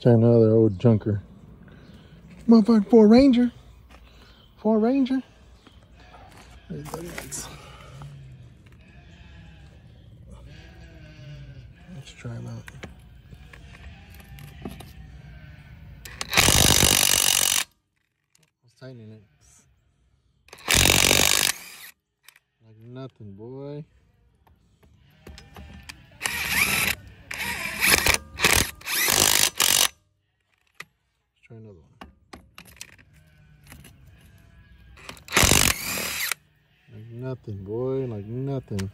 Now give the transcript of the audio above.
Try another old junker. Motherfucker, for a Ranger. For a Ranger. Let's try him out. Tightening it. Like nothing, boy. Try another one. Like nothing, boy. Like nothing.